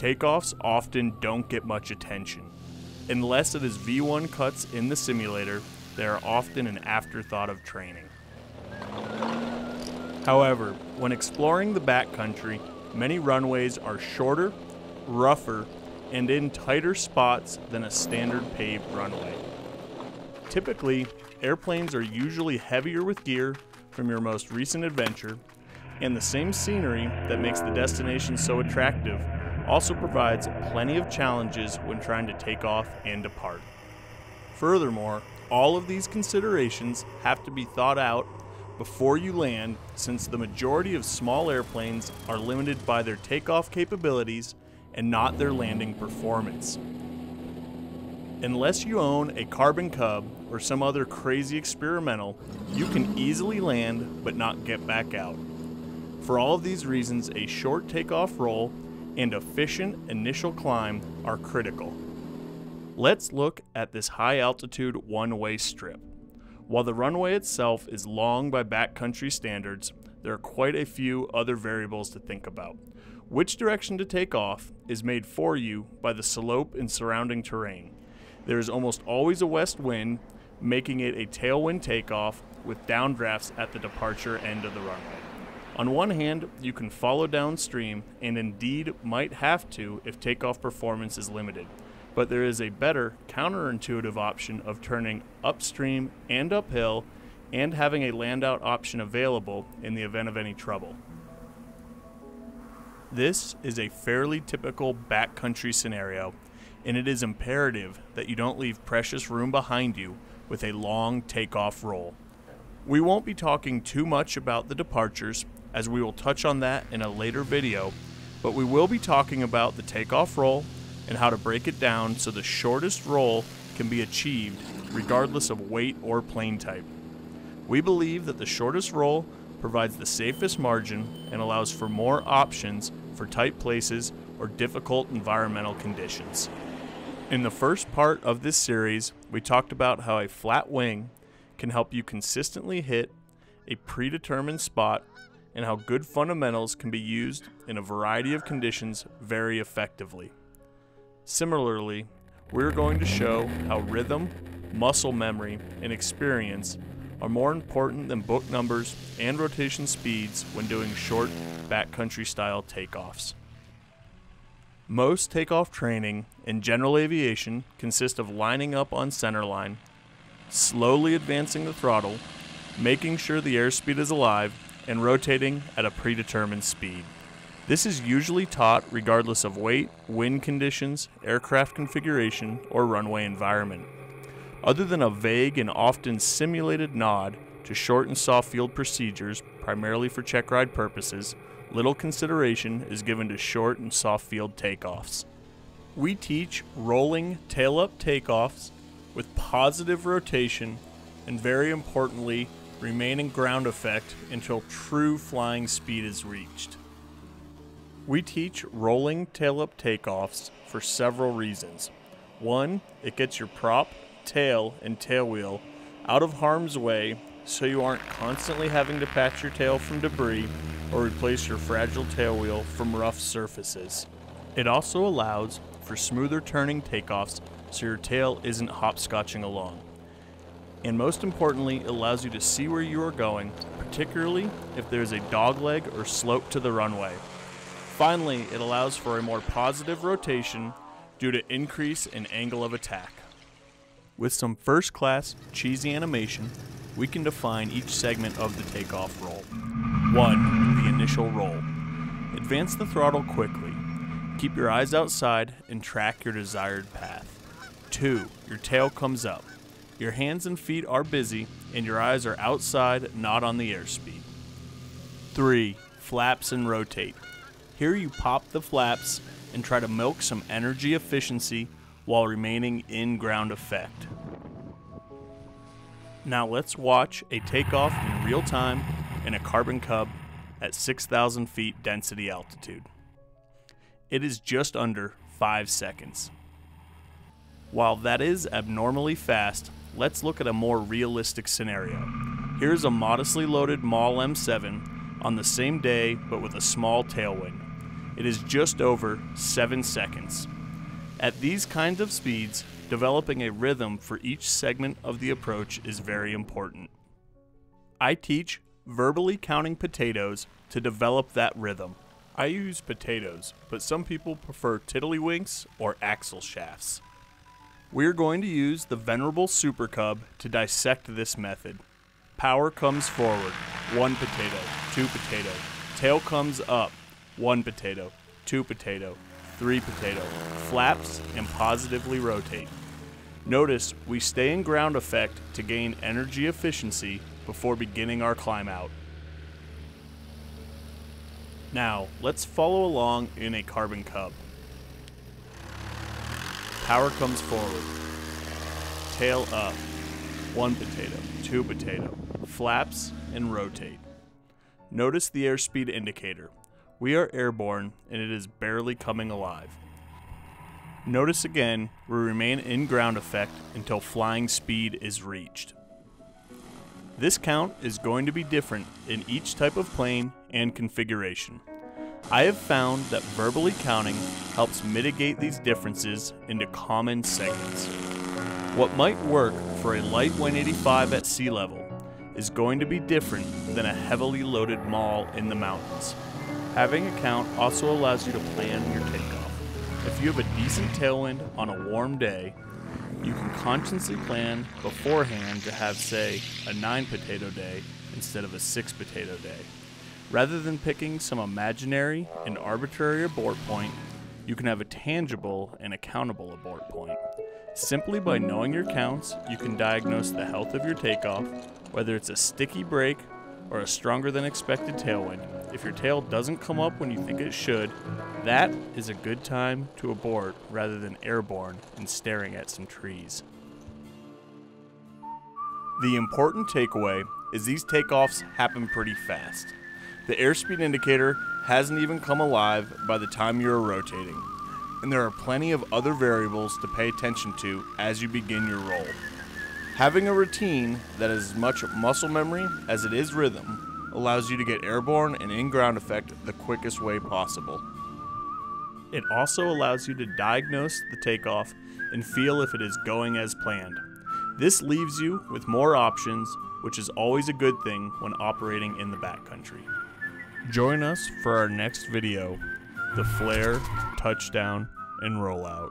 takeoffs often don't get much attention. Unless it is V1 cuts in the simulator, they are often an afterthought of training. However, when exploring the backcountry, many runways are shorter, rougher, and in tighter spots than a standard paved runway. Typically, airplanes are usually heavier with gear from your most recent adventure, and the same scenery that makes the destination so attractive also provides plenty of challenges when trying to take off and depart. Furthermore, all of these considerations have to be thought out before you land since the majority of small airplanes are limited by their takeoff capabilities and not their landing performance. Unless you own a Carbon Cub or some other crazy experimental, you can easily land but not get back out. For all of these reasons, a short takeoff roll and efficient initial climb are critical. Let's look at this high altitude one way strip. While the runway itself is long by backcountry standards, there are quite a few other variables to think about. Which direction to take off is made for you by the slope and surrounding terrain. There is almost always a west wind, making it a tailwind takeoff with downdrafts at the departure end of the runway. On one hand, you can follow downstream and indeed might have to if takeoff performance is limited, but there is a better counterintuitive option of turning upstream and uphill and having a land out option available in the event of any trouble. This is a fairly typical backcountry scenario, and it is imperative that you don't leave precious room behind you with a long takeoff roll. We won't be talking too much about the departures, as we will touch on that in a later video, but we will be talking about the takeoff roll and how to break it down so the shortest roll can be achieved regardless of weight or plane type. We believe that the shortest roll provides the safest margin and allows for more options for tight places or difficult environmental conditions. In the first part of this series, we talked about how a flat wing can help you consistently hit a predetermined spot and how good fundamentals can be used in a variety of conditions very effectively. Similarly, we're going to show how rhythm, muscle memory, and experience are more important than book numbers and rotation speeds when doing short backcountry style takeoffs. Most takeoff training in general aviation consists of lining up on centerline, slowly advancing the throttle, making sure the airspeed is alive, and rotating at a predetermined speed. This is usually taught regardless of weight, wind conditions, aircraft configuration, or runway environment. Other than a vague and often simulated nod to short and soft field procedures, primarily for check ride purposes, little consideration is given to short and soft field takeoffs. We teach rolling tail up takeoffs with positive rotation and, very importantly, remain in ground effect until true flying speed is reached. We teach rolling tail up takeoffs for several reasons. One, it gets your prop, tail, and tailwheel out of harm's way so you aren't constantly having to patch your tail from debris or replace your fragile tailwheel from rough surfaces. It also allows for smoother turning takeoffs so your tail isn't hopscotching along. And most importantly, it allows you to see where you are going, particularly if there's a dogleg or slope to the runway. Finally, it allows for a more positive rotation due to increase in angle of attack. With some first class, cheesy animation, we can define each segment of the takeoff roll. 1. The initial roll. Advance the throttle quickly. Keep your eyes outside and track your desired path. 2. Your tail comes up. Your hands and feet are busy and your eyes are outside, not on the airspeed. 3. Flaps and rotate. Here you pop the flaps and try to milk some energy efficiency while remaining in ground effect. Now let's watch a takeoff in real time in a Carbon Cub at 6,000 feet density altitude. It is just under 5 seconds. While that is abnormally fast, let's look at a more realistic scenario. Here's a modestly loaded Maule M7 on the same day but with a small tailwind. it is just over 7 seconds. At these kinds of speeds, developing a rhythm for each segment of the approach is very important. I teach verbally counting potatoes to develop that rhythm. I use potatoes, but some people prefer tiddlywinks or axle shafts. We're going to use the Venerable Super Cub to dissect this method. Power comes forward, one potato, two potato. Tail comes up, one potato, two potato, three potato. Flaps and positively rotate. Notice we stay in ground effect to gain energy efficiency before beginning our climb out. Now, let's follow along in a carbon cub. Power comes forward. Tail up. One potato, two potato. Flaps and rotate. Notice the airspeed indicator. We are airborne and it is barely coming alive. Notice again, we remain in ground effect until flying speed is reached. This count is going to be different in each type of plane and configuration. I have found that verbally counting helps mitigate these differences into common segments. What might work for a light 185 at sea level is going to be different than a heavily loaded Maule in the mountains. Having a count also allows you to plan your takeoff. If you have a decent tailwind on a warm day, you can consciously plan beforehand to have, say, a 9 potato day instead of a 6 potato day. Rather than picking some imaginary and arbitrary abort point, you can have a tangible and accountable abort point. Simply by knowing your counts, you can diagnose the health of your takeoff, whether it's a sticky brake or a stronger than expected tailwind. If your tail doesn't come up when you think it should, that is a good time to abort rather than airborne and staring at some trees. The important takeaway is these takeoffs happen pretty fast. The airspeed indicator hasn't even come alive by the time you're rotating, and there are plenty of other variables to pay attention to as you begin your roll. Having a routine that is as much muscle memory as it is rhythm allows you to get airborne and in ground effect the quickest way possible. It also allows you to diagnose the takeoff and feel if it is going as planned. This leaves you with more options, which is always a good thing when operating in the backcountry. Join us for our next video, the flare, touchdown, and rollout.